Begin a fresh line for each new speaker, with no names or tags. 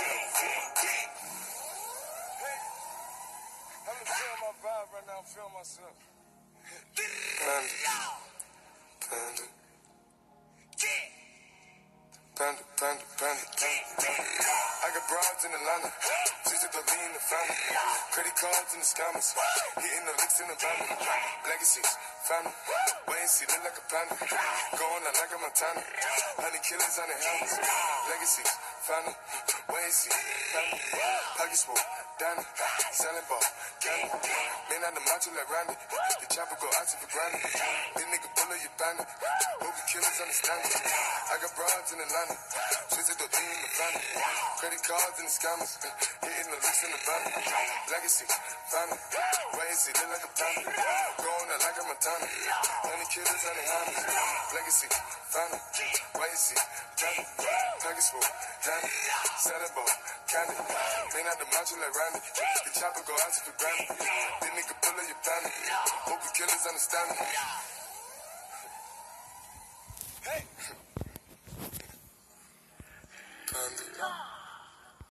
I'm feel myself. Panda. Panda. Panda, panda, panda. Broads in Atlanta. Visit the in the family. Credit cards in the scammers. Hitting the licks in the van. Legacies, family. Wait see, look like a panda. Going out like a Montana. Honey killers on the helmets. Legacies, family. Wait see, family. Pocket smoke, Danny. Selling ball, candy. Man on the macho like Randy. The chopper go out to for granted. This nigga bullet your bandit. Hope the killers understand it. I got broads in Atlanta. Visit the lean, the family. Credit cards and the scammers. Uh, hitting the licks in the van. Legacy, family. Wait and see, look like a panda. Going out like a Montana. Honey killers on the hammers. Legacy, family. Wait and see, family. Package full, Danny. Ball, candy. Man out the macho like Randy. The chopper go out to for granted. This nigga pull up your panic. Hope the killers understand me. Panda.